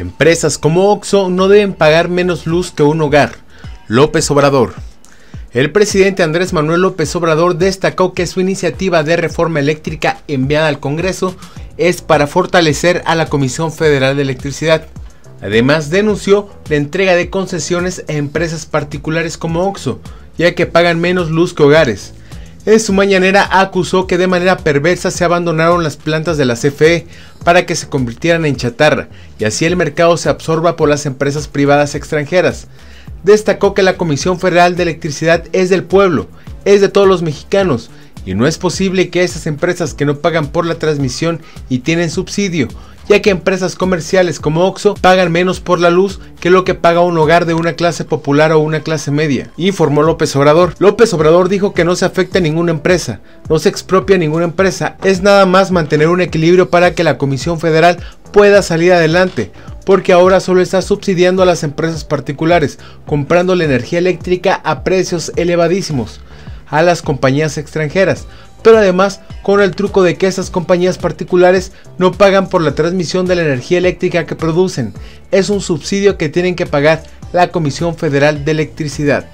Empresas como OXO no deben pagar menos luz que un hogar. López Obrador. El presidente Andrés Manuel López Obrador destacó que su iniciativa de reforma eléctrica enviada al Congreso es para fortalecer a la Comisión Federal de Electricidad. Además, denunció la entrega de concesiones a empresas particulares como OXO, ya que pagan menos luz que hogares. En su mañanera acusó que de manera perversa se abandonaron las plantas de la CFE para que se convirtieran en chatarra y así el mercado se absorba por las empresas privadas extranjeras. Destacó que la Comisión Federal de Electricidad es del pueblo, es de todos los mexicanos y no es posible que esas empresas que no pagan por la transmisión y tienen subsidio ya que empresas comerciales como Oxxo pagan menos por la luz que lo que paga un hogar de una clase popular o una clase media, informó López Obrador. López Obrador dijo que no se afecta a ninguna empresa, no se expropia a ninguna empresa, es nada más mantener un equilibrio para que la Comisión Federal pueda salir adelante, porque ahora solo está subsidiando a las empresas particulares, comprando la energía eléctrica a precios elevadísimos a las compañías extranjeras, pero además con el truco de que esas compañías particulares no pagan por la transmisión de la energía eléctrica que producen, es un subsidio que tienen que pagar la Comisión Federal de Electricidad.